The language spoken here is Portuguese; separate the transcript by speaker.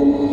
Speaker 1: Senhor.